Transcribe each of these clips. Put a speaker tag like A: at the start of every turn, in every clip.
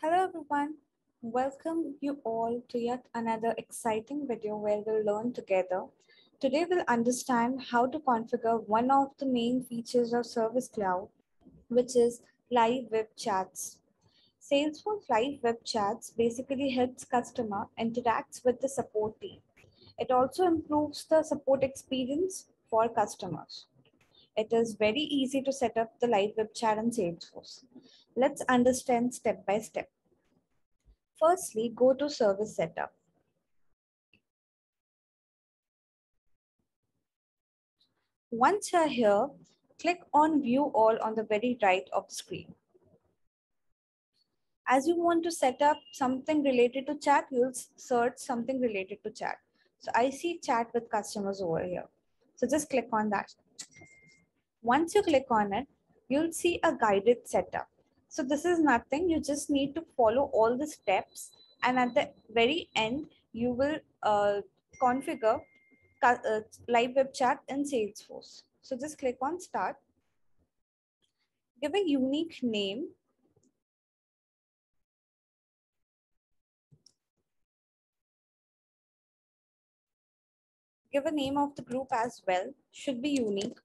A: Hello everyone. Welcome you all to yet another exciting video where we'll learn together. Today we'll understand how to configure one of the main features of Service Cloud, which is live web chats. Salesforce live web chats basically helps customer interacts with the support team. It also improves the support experience for customers. It is very easy to set up the live web chat in Salesforce. Let's understand step by step. Firstly, go to service setup. Once you're here, click on view all on the very right of the screen. As you want to set up something related to chat, you'll search something related to chat. So I see chat with customers over here. So just click on that. Once you click on it, you'll see a guided setup. So this is nothing. You just need to follow all the steps. And at the very end, you will uh, configure uh, live web chat in Salesforce. So just click on start. Give a unique name. Give a name of the group as well. Should be unique.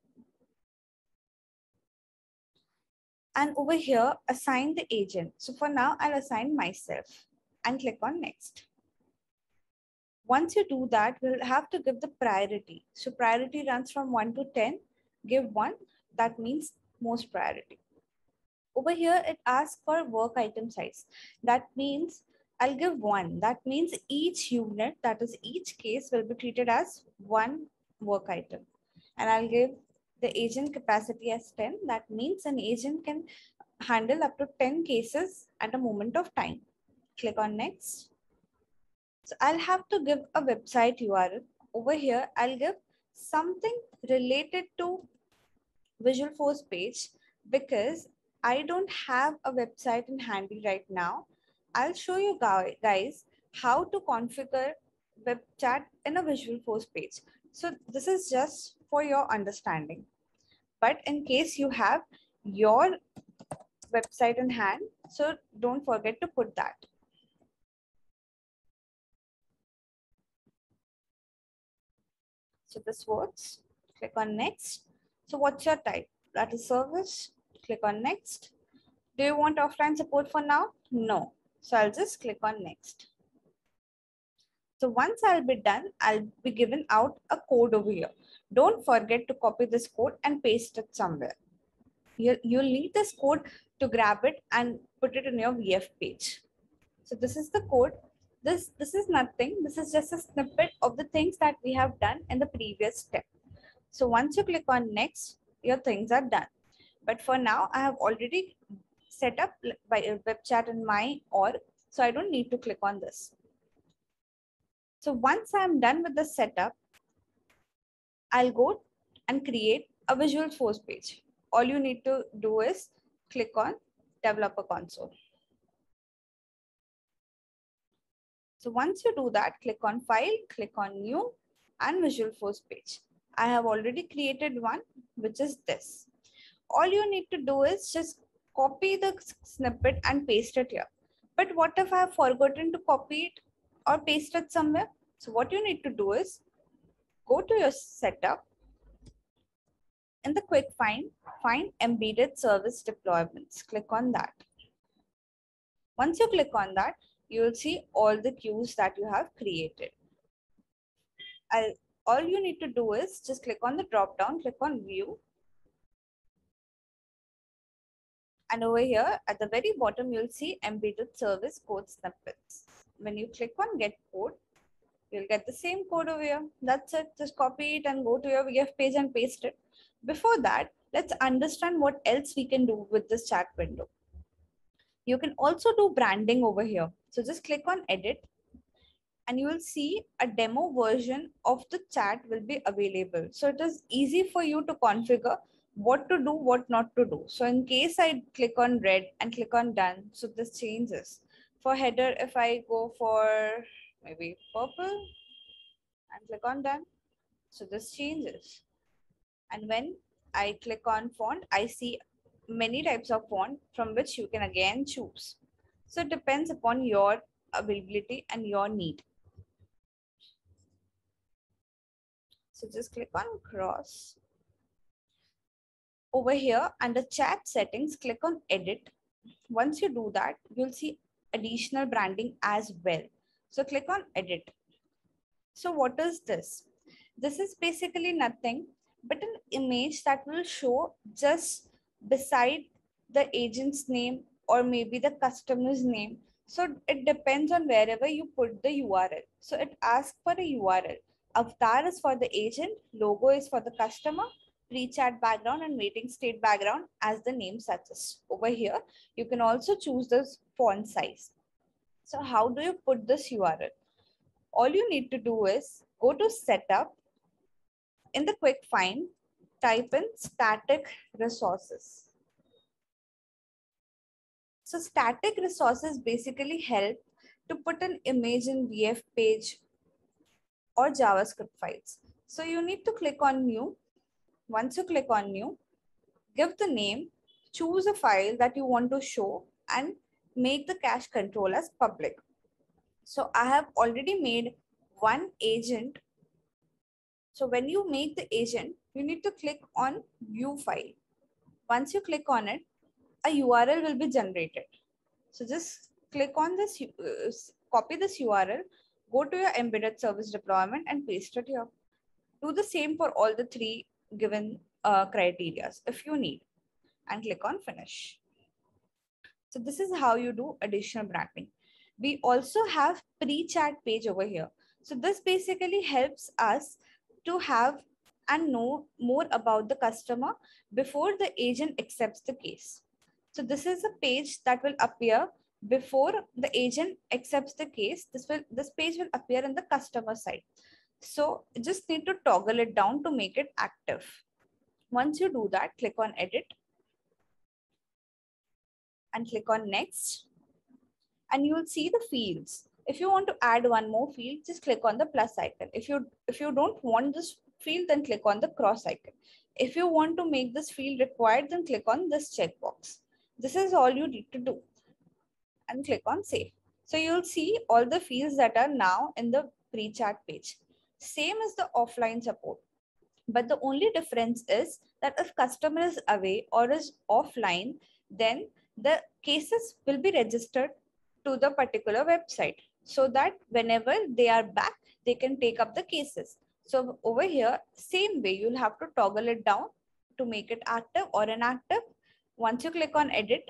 A: And over here, assign the agent. So for now, I'll assign myself and click on next. Once you do that, we'll have to give the priority. So priority runs from one to 10, give one, that means most priority. Over here, it asks for work item size. That means I'll give one. That means each unit, that is each case will be treated as one work item. And I'll give the agent capacity as 10. That means an agent can handle up to 10 cases at a moment of time. Click on next. So I'll have to give a website URL. Over here, I'll give something related to Visualforce page because I don't have a website in handy right now. I'll show you guys how to configure web chat in a Visualforce page. So this is just for your understanding. But in case you have your website in hand, so don't forget to put that. So this works. Click on next. So what's your type? That is service. Click on next. Do you want offline support for now? No. So I'll just click on next. So once I'll be done, I'll be given out a code over here. Don't forget to copy this code and paste it somewhere. You'll, you'll need this code to grab it and put it in your VF page. So this is the code. This, this is nothing. This is just a snippet of the things that we have done in the previous step. So once you click on next, your things are done. But for now, I have already set up by uh, web chat in my org, so I don't need to click on this. So once I'm done with the setup, I'll go and create a Visualforce page. All you need to do is click on developer console. So once you do that, click on file, click on new and Visualforce page. I have already created one, which is this. All you need to do is just copy the snippet and paste it here. But what if I have forgotten to copy it or paste it somewhere? So what you need to do is go to your setup. In the quick find, find embedded service deployments. Click on that. Once you click on that, you will see all the queues that you have created. I'll, all you need to do is just click on the drop down, click on view. And over here at the very bottom, you'll see embedded service code snippets. When you click on get code, You'll get the same code over here. That's it. Just copy it and go to your VF page and paste it. Before that, let's understand what else we can do with this chat window. You can also do branding over here. So just click on edit and you will see a demo version of the chat will be available. So it is easy for you to configure what to do, what not to do. So in case I click on red and click on done, so this changes. For header, if I go for maybe purple and click on done. So this changes. And when I click on font, I see many types of font from which you can again choose. So it depends upon your availability and your need. So just click on cross. Over here under chat settings, click on edit. Once you do that, you'll see additional branding as well. So click on edit. So what is this? This is basically nothing but an image that will show just beside the agent's name or maybe the customer's name. So it depends on wherever you put the URL. So it asks for a URL. Avatar is for the agent, logo is for the customer, pre-chat background and waiting state background as the name suggests. Over here, you can also choose the font size. So how do you put this URL? All you need to do is go to setup. In the quick find, type in static resources. So static resources basically help to put an image in VF page or JavaScript files. So you need to click on new. Once you click on new, give the name, choose a file that you want to show and make the cache control as public. So I have already made one agent. So when you make the agent, you need to click on view file. Once you click on it, a URL will be generated. So just click on this, uh, copy this URL, go to your embedded service deployment and paste it here. Do the same for all the three given uh, criteria if you need and click on finish. So this is how you do additional branding. We also have pre-chat page over here. So this basically helps us to have and know more about the customer before the agent accepts the case. So this is a page that will appear before the agent accepts the case. This will this page will appear in the customer side. So just need to toggle it down to make it active. Once you do that, click on edit and click on next and you will see the fields. If you want to add one more field, just click on the plus icon. If you if you don't want this field, then click on the cross icon. If you want to make this field required, then click on this checkbox. This is all you need to do and click on save. So you'll see all the fields that are now in the pre-chat page. Same as the offline support. But the only difference is that if customer is away or is offline, then the cases will be registered to the particular website so that whenever they are back, they can take up the cases. So over here, same way, you'll have to toggle it down to make it active or inactive once you click on edit,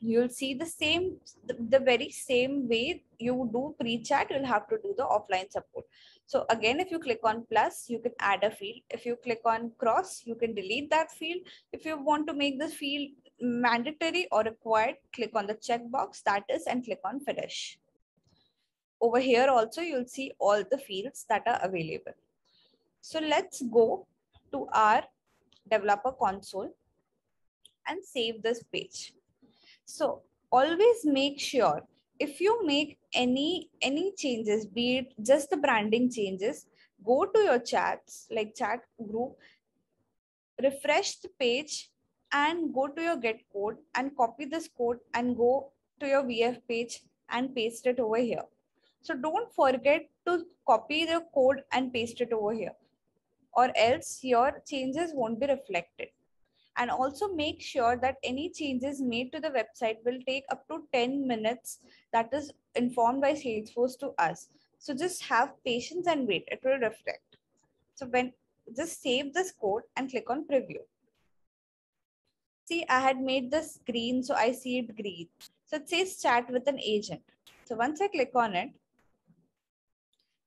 A: you'll see the same, the, very same way you do pre-chat, you'll have to do the offline support. So again, if you click on plus, you can add a field. If you click on cross, you can delete that field. If you want to make this field mandatory or required, click on the checkbox that is and click on finish. Over here also, you'll see all the fields that are available. So let's go to our developer console and save this page. So always make sure if you make any any changes, be it just the branding changes, go to your chats like chat group, refresh the page and go to your get code and copy this code and go to your VF page and paste it over here. So don't forget to copy the code and paste it over here or else your changes won't be reflected and also make sure that any changes made to the website will take up to 10 minutes that is informed by Salesforce to us. So just have patience and wait, it will reflect. So when just save this code and click on preview. See, I had made this green, so I see it green. So it says chat with an agent. So once I click on it,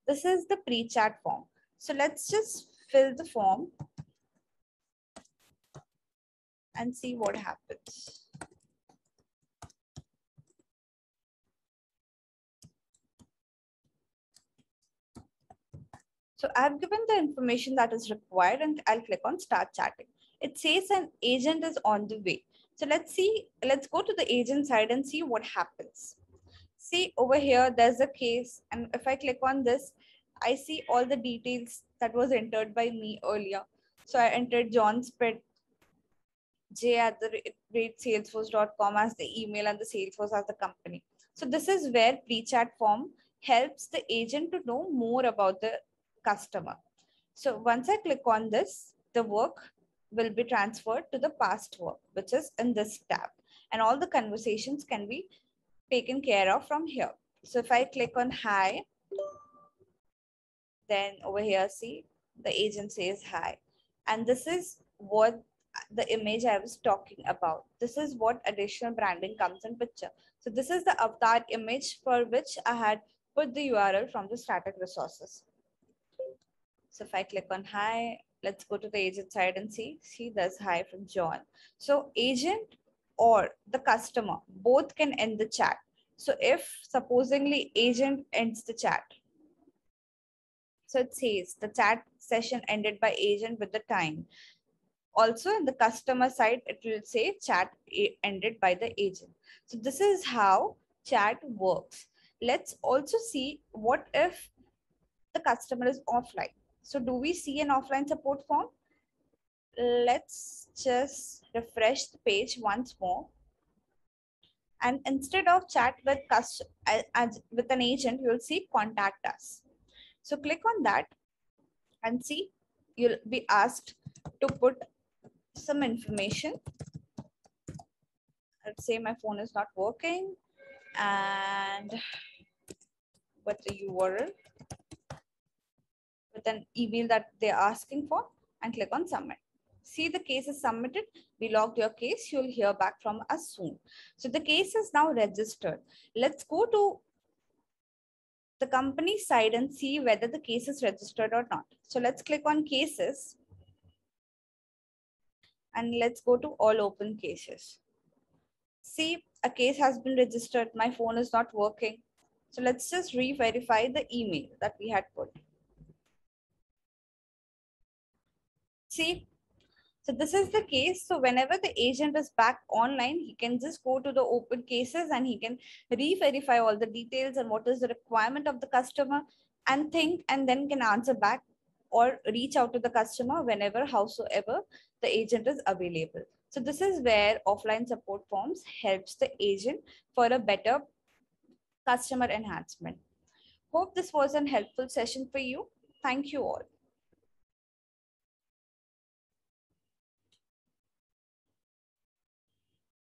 A: this is the pre-chat form. So let's just fill the form and see what happens. So I've given the information that is required and I'll click on start chatting. It says an agent is on the way. So let's see, let's go to the agent side and see what happens. See over here, there's a case. And if I click on this, I see all the details that was entered by me earlier. So I entered John's pet j at the rate salesforce.com as the email and the salesforce as the company. So this is where pre-chat form helps the agent to know more about the customer. So once I click on this, the work will be transferred to the past work, which is in this tab. And all the conversations can be taken care of from here. So if I click on hi, then over here, see, the agent says hi. And this is what the image I was talking about. This is what additional branding comes in picture. So this is the avatar image for which I had put the URL from the static resources. So if I click on hi, let's go to the agent side and see, see there's hi from John. So agent or the customer, both can end the chat. So if supposedly agent ends the chat, so it says the chat session ended by agent with the time. Also in the customer side, it will say chat ended by the agent. So this is how chat works. Let's also see what if the customer is offline. So do we see an offline support form? Let's just refresh the page once more. And instead of chat with, as, with an agent, you'll see contact us. So click on that and see, you'll be asked to put some information. Let's say my phone is not working and what the URL with an email that they're asking for and click on submit. See the case is submitted. We logged your case. You'll hear back from us soon. So the case is now registered. Let's go to the company side and see whether the case is registered or not. So let's click on cases and let's go to all open cases. See, a case has been registered. My phone is not working. So let's just re-verify the email that we had put. See, so this is the case. So whenever the agent is back online, he can just go to the open cases and he can re-verify all the details and what is the requirement of the customer and think and then can answer back or reach out to the customer whenever, howsoever the agent is available. So this is where offline support forms helps the agent for a better customer enhancement. Hope this was an helpful session for you. Thank you all.